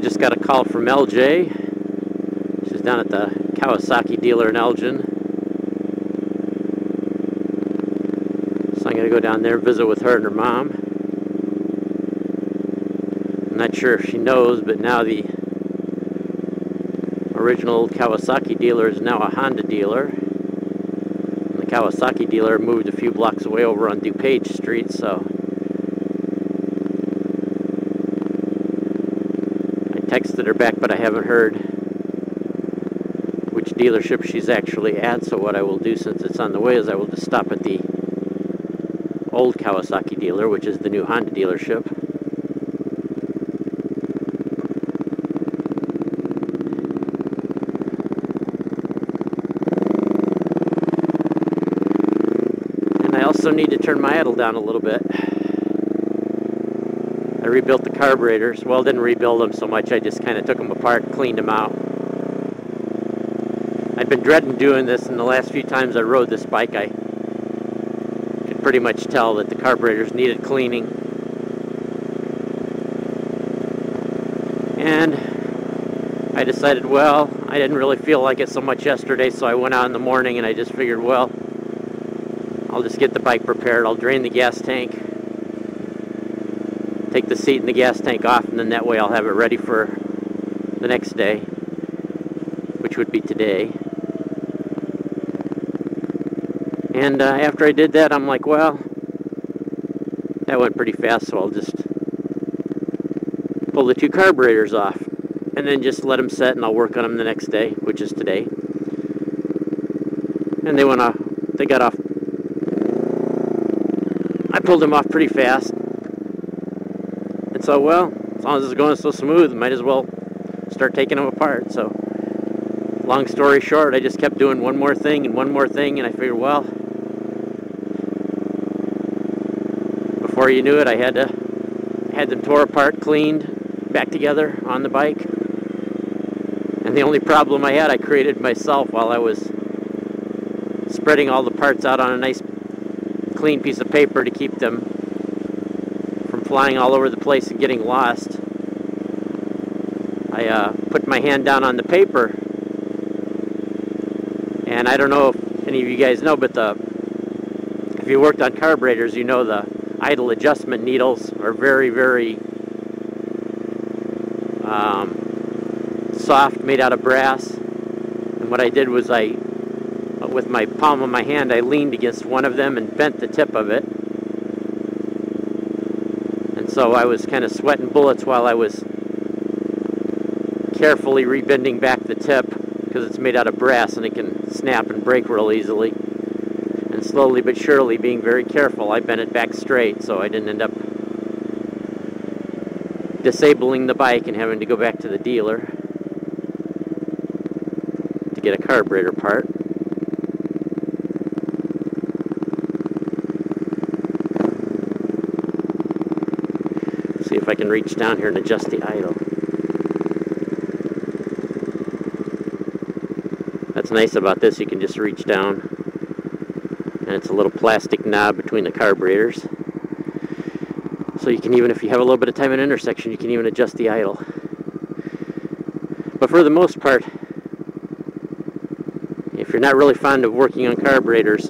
I just got a call from LJ. She's down at the Kawasaki dealer in Elgin. So I'm going to go down there and visit with her and her mom. I'm not sure if she knows, but now the original Kawasaki dealer is now a Honda dealer. And the Kawasaki dealer moved a few blocks away over on DuPage Street, so texted her back, but I haven't heard which dealership she's actually at. So what I will do, since it's on the way, is I will just stop at the old Kawasaki dealer, which is the new Honda dealership. And I also need to turn my idle down a little bit. I rebuilt the carburetors. Well, didn't rebuild them so much. I just kind of took them apart, cleaned them out. I've been dreading doing this, and the last few times I rode this bike, I could pretty much tell that the carburetors needed cleaning. And I decided, well, I didn't really feel like it so much yesterday, so I went out in the morning and I just figured, well, I'll just get the bike prepared. I'll drain the gas tank, take the seat and the gas tank off, and then that way I'll have it ready for the next day, which would be today. And uh, after I did that, I'm like, well, that went pretty fast, so I'll just pull the two carburetors off and then just let them set and I'll work on them the next day, which is today. And they went off, they got off I pulled them off pretty fast. So, well, as long as it's going so smooth, might as well start taking them apart. So, long story short, I just kept doing one more thing and one more thing, and I figured, well, before you knew it, I had to had them tore apart, cleaned, back together on the bike. And the only problem I had, I created myself while I was spreading all the parts out on a nice clean piece of paper to keep them flying all over the place and getting lost. I uh, put my hand down on the paper and I don't know if any of you guys know but the if you worked on carburetors you know the idle adjustment needles are very very um, soft made out of brass and what I did was I with my palm of my hand, I leaned against one of them and bent the tip of it. So I was kind of sweating bullets while I was carefully rebending back the tip because it's made out of brass and it can snap and break real easily. And slowly but surely, being very careful, I bent it back straight so I didn't end up disabling the bike and having to go back to the dealer to get a carburetor part. I can reach down here and adjust the idle. That's nice about this, you can just reach down and it's a little plastic knob between the carburetors. So you can even, if you have a little bit of time in an intersection, you can even adjust the idle. But for the most part, if you're not really fond of working on carburetors,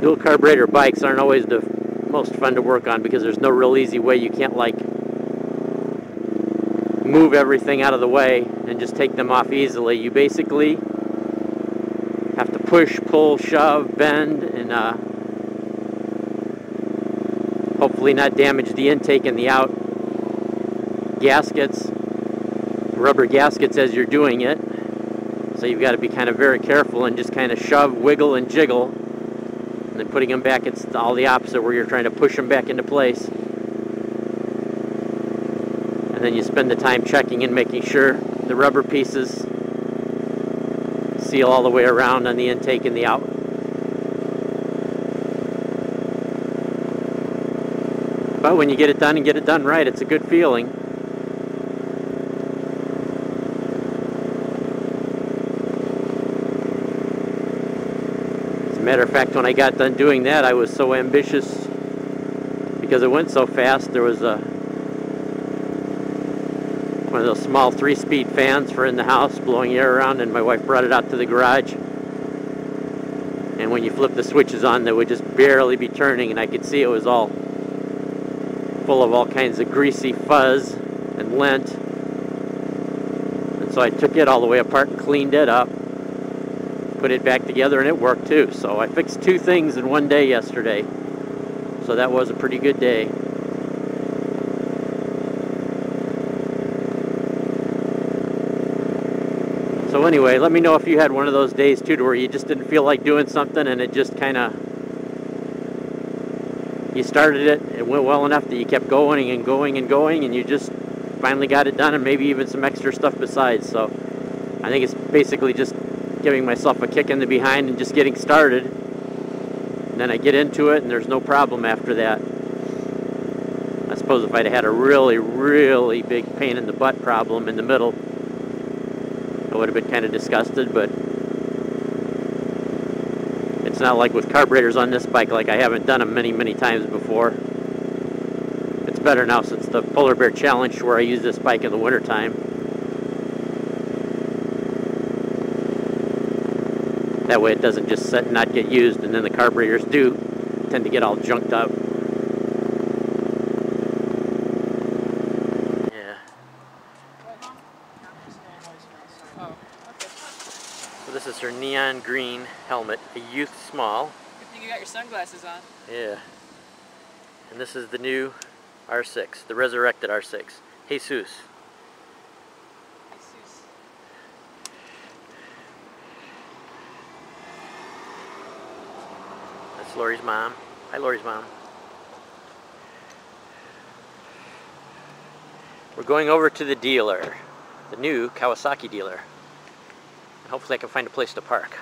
dual carburetor bikes aren't always the most fun to work on because there's no real easy way. You can't like move everything out of the way and just take them off easily. You basically have to push, pull, shove, bend, and uh, hopefully not damage the intake and the out gaskets, rubber gaskets as you're doing it. So you've got to be kind of very careful and just kind of shove, wiggle, and jiggle and then putting them back, it's all the opposite where you're trying to push them back into place. And then you spend the time checking and making sure the rubber pieces seal all the way around on the intake and the out. But when you get it done and get it done right, it's a good feeling. Matter of fact, when I got done doing that, I was so ambitious because it went so fast, there was a one of those small three-speed fans for in the house blowing air around, and my wife brought it out to the garage. And when you flip the switches on, they would just barely be turning, and I could see it was all full of all kinds of greasy fuzz and lint. And so I took it all the way apart and cleaned it up, put it back together, and it worked too. So I fixed two things in one day yesterday. So that was a pretty good day. So anyway, let me know if you had one of those days too to where you just didn't feel like doing something and it just kind of you started it, it went well enough that you kept going and going and going and you just finally got it done and maybe even some extra stuff besides. So I think it's basically just giving myself a kick in the behind and just getting started. And then I get into it and there's no problem after that. I suppose if I'd had a really, really big pain in the butt problem in the middle, I would have been kind of disgusted, but it's not like with carburetors on this bike, like I haven't done them many, many times before. It's better now since the Polar Bear Challenge where I use this bike in the wintertime. That way it doesn't just sit and not get used, and then the carburetors do tend to get all junked up. Yeah. Oh. So this is her neon green helmet, a youth small. Good thing you got your sunglasses on. Yeah. And this is the new ER6, the resurrected ER6. Jesus. Jesus. That's Laurie's mom. Hi, Laurie's mom. We're going over to the dealer, the new Kawasaki dealer. Hopefully I can find a place to park.